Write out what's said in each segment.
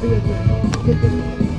Hadi götür. Götür.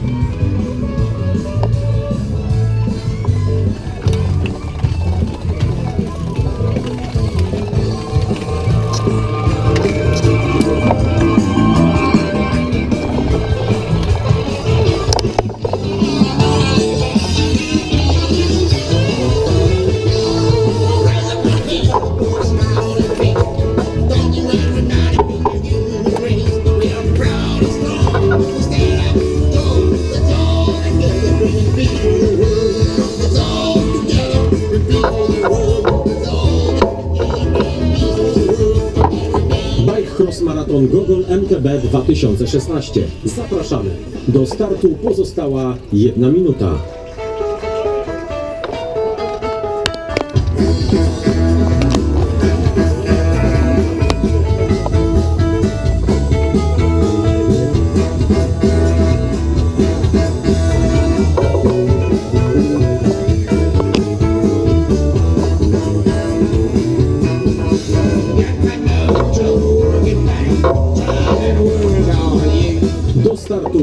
Cross Marathon Gogol MTB 2016. Zapraszamy. Do startu pozostała jedna minuta.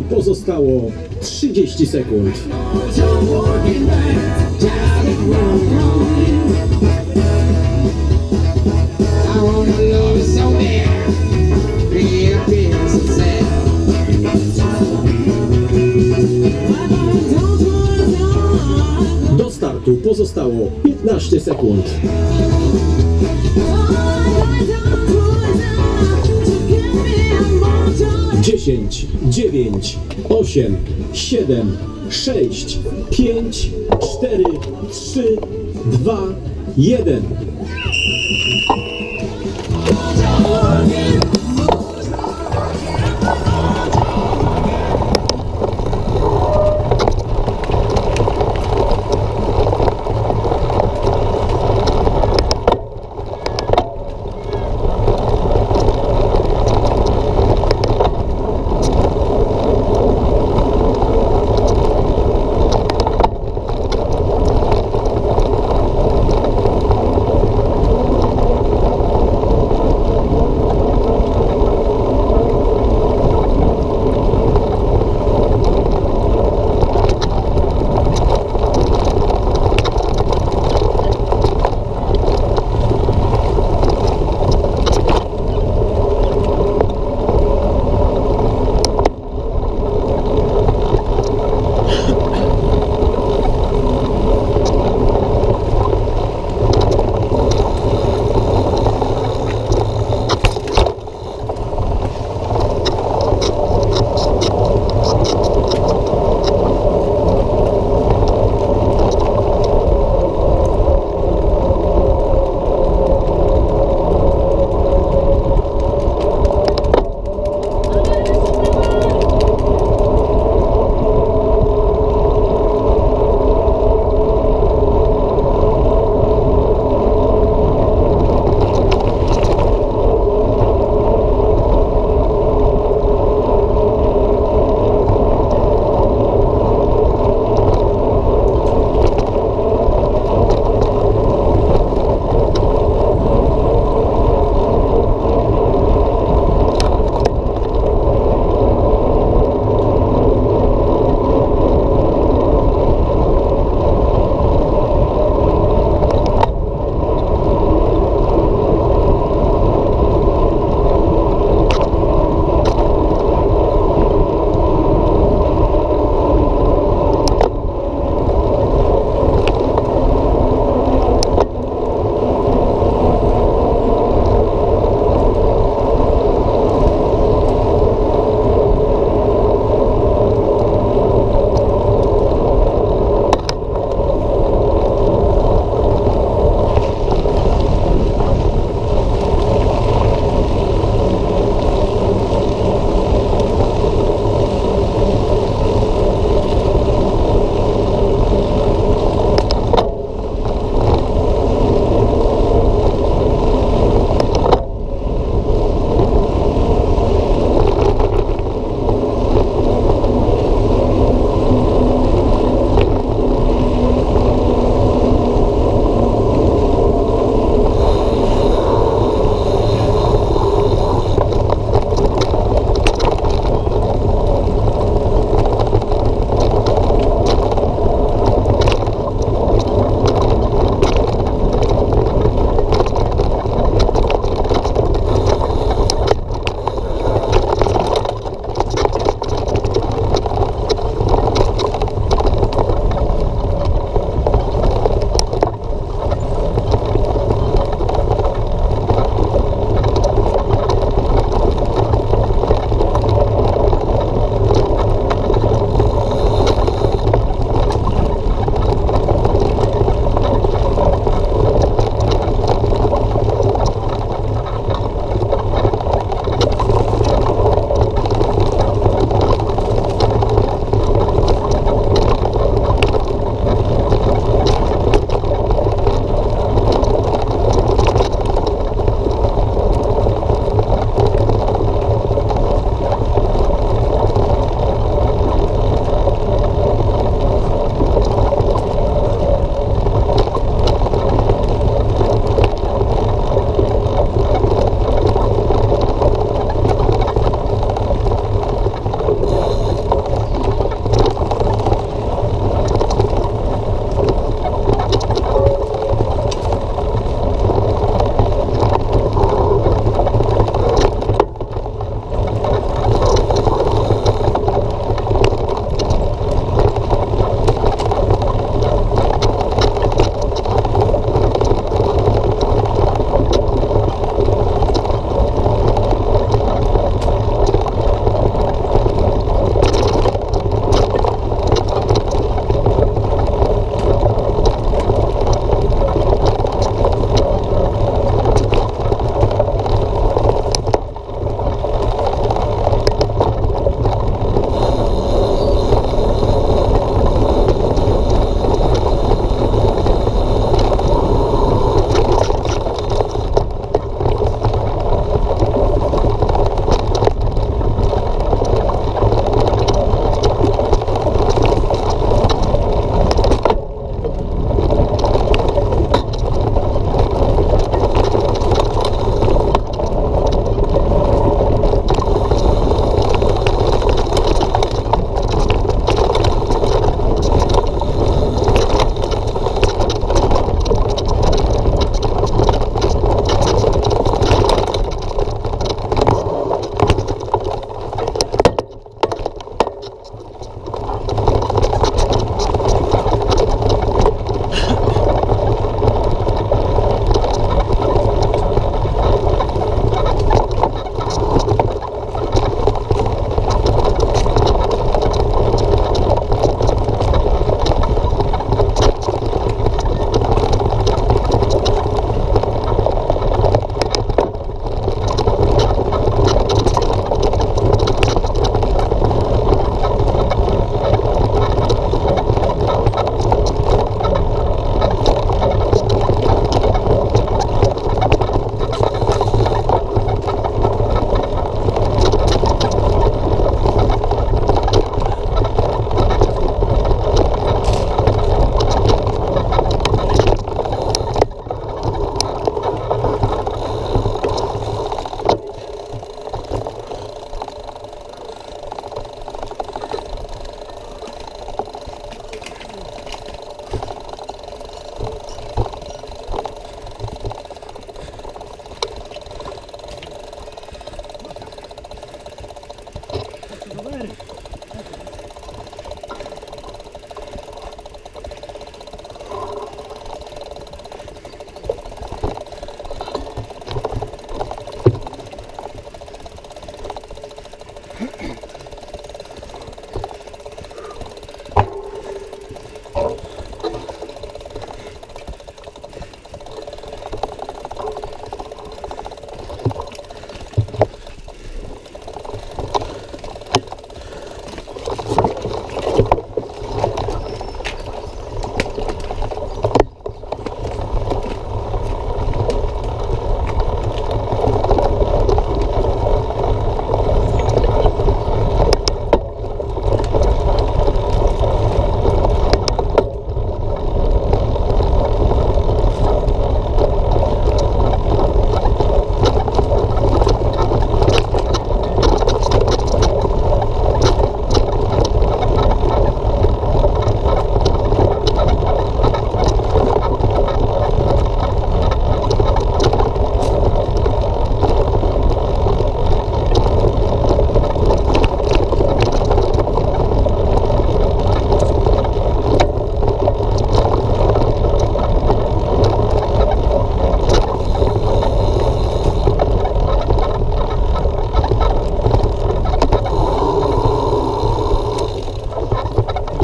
Pozostało 30 sekund. Do startu pozostało 15 sekund. 10, 9, 8, 7, 6, 5, 4, 3,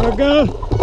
There we go.